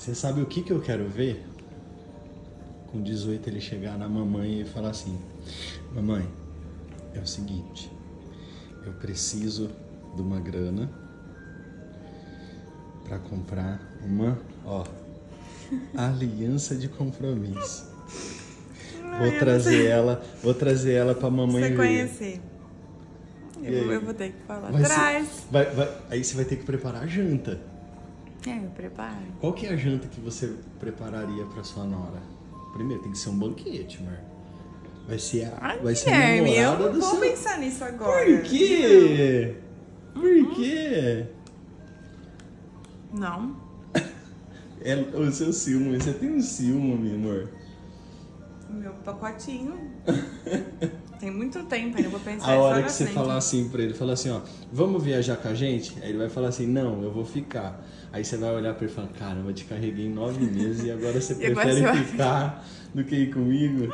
Você sabe o que, que eu quero ver? Com 18 ele chegar na mamãe e falar assim: Mamãe, é o seguinte, eu preciso de uma grana para comprar uma, ó, aliança de compromisso. Vou trazer ela, vou trazer ela pra mamãe Você ver. conhecer. Eu, eu vou ter que falar. Vai ser- Traz. vai- vai- aí você vai ter que preparar a janta. É, eu preparo. Qual que é a janta que você prepararia pra sua nora? Primeiro, tem que ser um banquete, amor. Vai ser a, Ai, vai ser a Guilherme, eu namorada não vou seu... pensar nisso agora. Por quê? Por quê? Não. É o seu ciúme, você tem um ciúme, meu amor. Pacotinho. Tem muito tempo ainda, eu vou pensar A hora que você frente. falar assim pra ele, falar assim, ó, vamos viajar com a gente? Aí ele vai falar assim, não, eu vou ficar. Aí você vai olhar pra ele e falar, caramba, te carreguei nove meses e agora você E agora prefere você vai- ficar do que ir comigo?